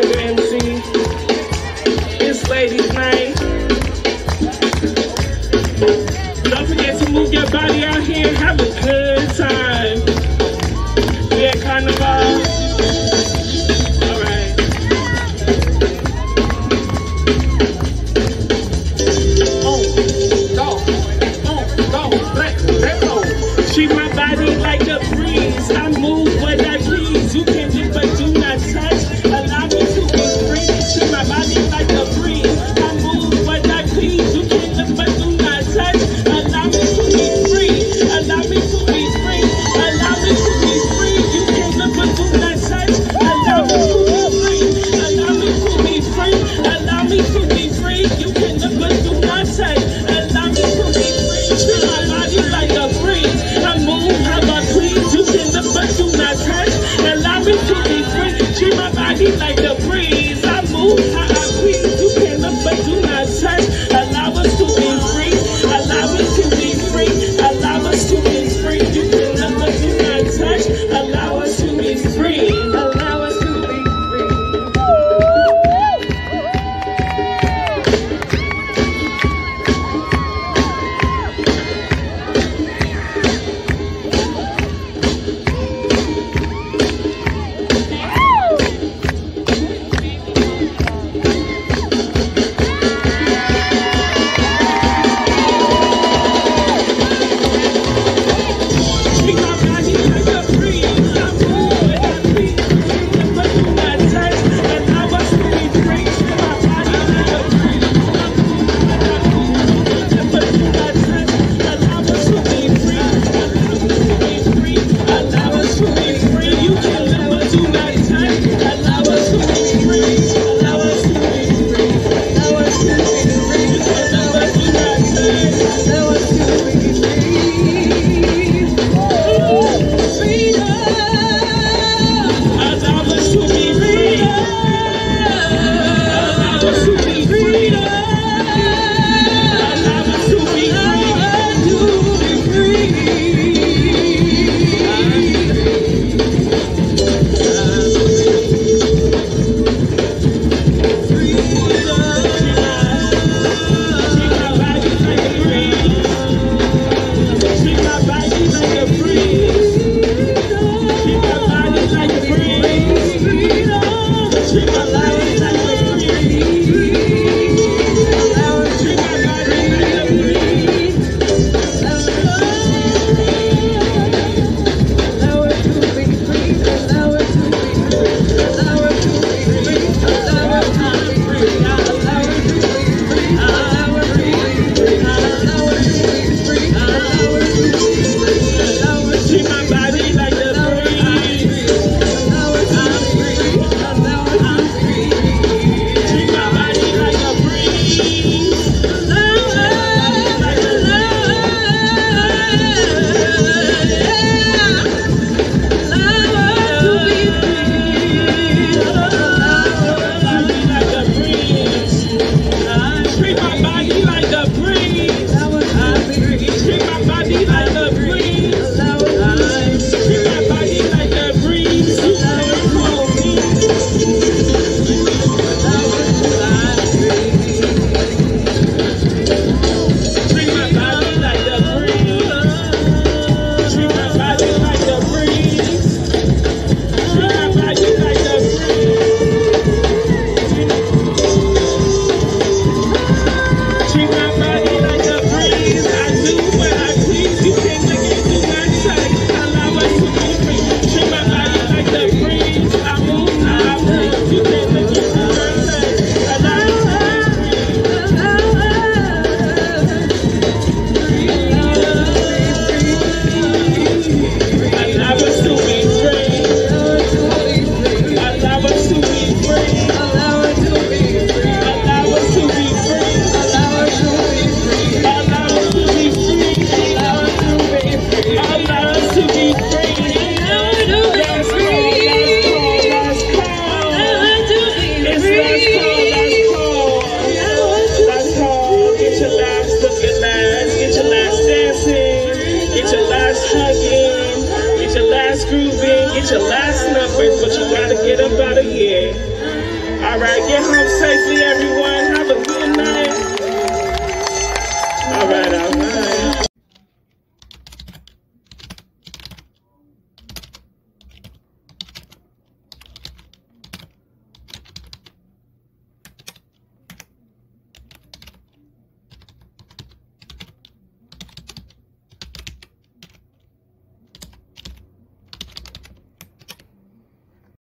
estoy viendo. get your last numbers, but you gotta get up out of here. All right, get home safely, everyone. Have a good night. All right, I'll